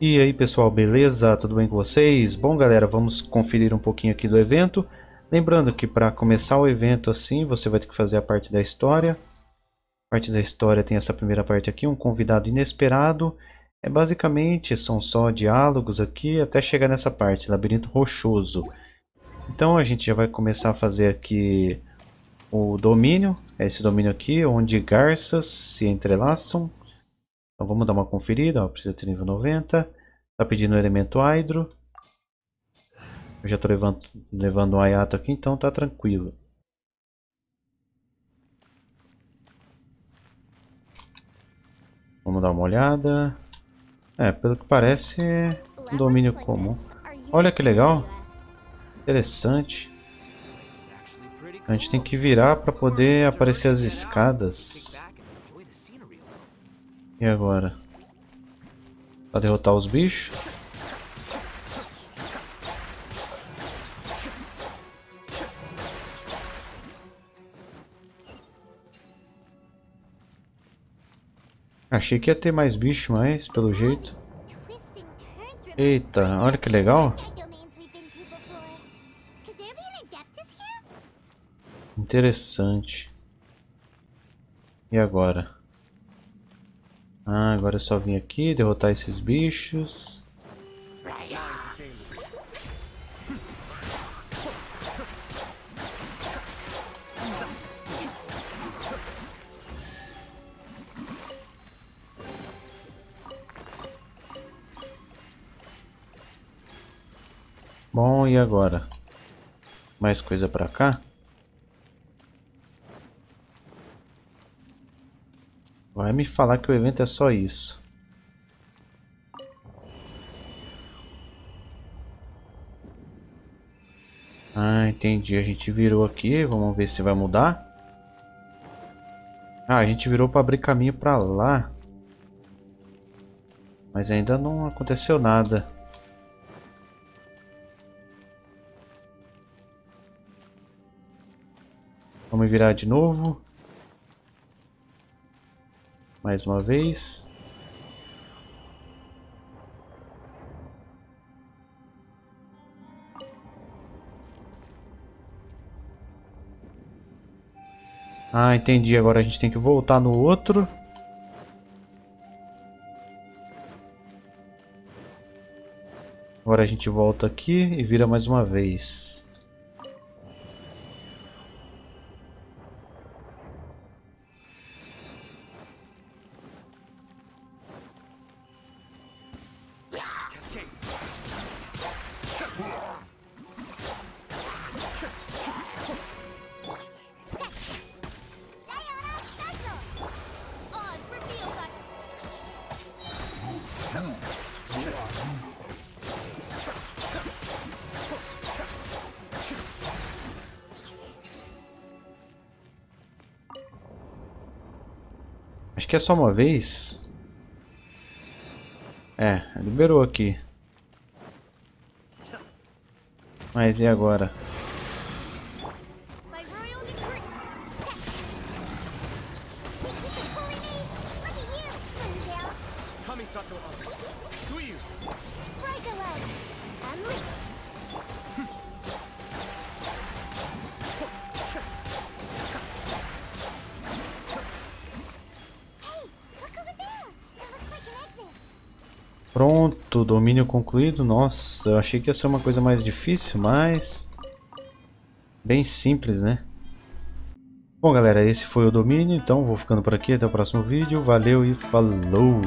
E aí pessoal, beleza? Tudo bem com vocês? Bom galera, vamos conferir um pouquinho aqui do evento. Lembrando que para começar o evento assim, você vai ter que fazer a parte da história. A parte da história tem essa primeira parte aqui, um convidado inesperado. É basicamente, são só diálogos aqui até chegar nessa parte, labirinto rochoso. Então a gente já vai começar a fazer aqui o domínio. É esse domínio aqui, onde garças se entrelaçam. Então vamos dar uma conferida, ó, precisa ter nível 90. Tá pedindo o elemento Hydro. Eu já estou levando, levando um Ayato aqui, então tá tranquilo. Vamos dar uma olhada. É, pelo que parece é um domínio comum. Olha que legal. Interessante. A gente tem que virar para poder aparecer as escadas. E agora? Pra derrotar os bichos? Achei que ia ter mais bicho, mas pelo jeito. Eita, olha que legal. Interessante. E agora? Ah, agora é só vir aqui, derrotar esses bichos. Bom, e agora? Mais coisa pra cá? Vai me falar que o evento é só isso. Ah, entendi. A gente virou aqui. Vamos ver se vai mudar. Ah, a gente virou para abrir caminho para lá. Mas ainda não aconteceu nada. Vamos virar de novo mais uma vez. Ah, entendi. Agora a gente tem que voltar no outro. Agora a gente volta aqui e vira mais uma vez. Acho que é só uma vez. É, liberou aqui. Mas e agora? Pronto, domínio concluído. Nossa, eu achei que ia ser uma coisa mais difícil, mas... Bem simples, né? Bom, galera, esse foi o domínio. Então, vou ficando por aqui. Até o próximo vídeo. Valeu e falou!